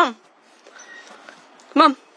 Mom. Mom.